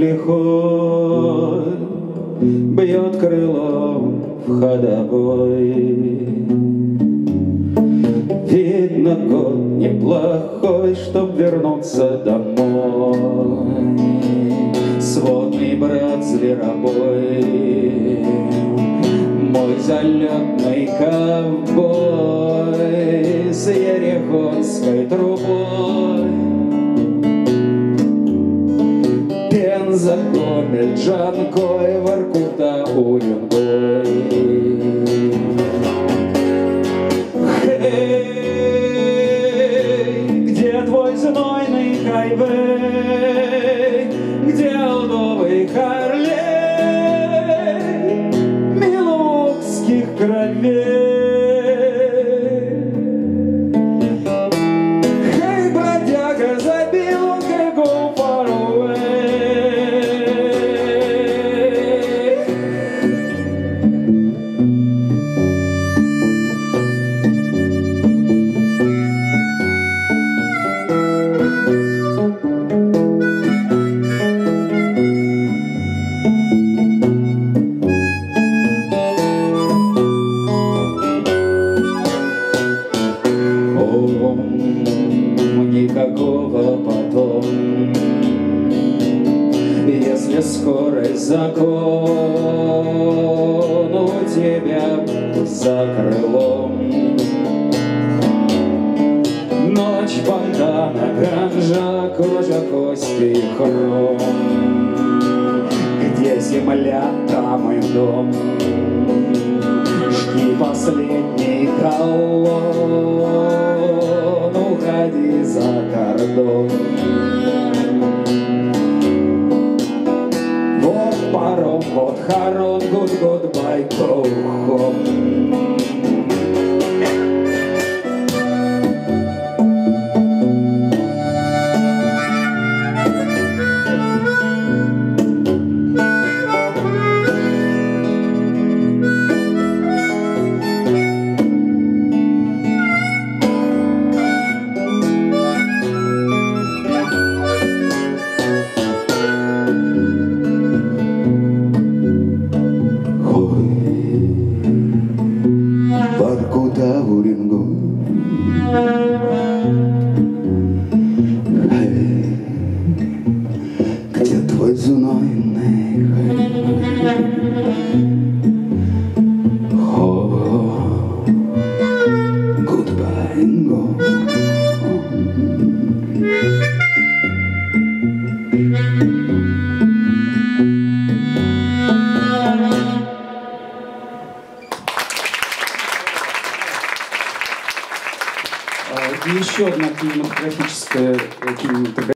Лихой Бьет крылом в ходовой. Видно, год неплохой, Чтоб вернуться домой. Сводный брат зверобой, Мой залетный ковбой С ерехонской трубой. Пенза, Гомель, Джанкой, Воркута, Уренгой. Эй, где твой знойный хайвей? Где алдовый Харлей Милукских кровей? Скорый закон У тебя за крылом. Ночь фонтана, гранжа, кожа, кости и хром. Где земля, там и дом. Жги последний колонн, уходи за кордон. Вот хорон, go home. Где твой знойный И еще одна кинематографическая, э, кинематографическая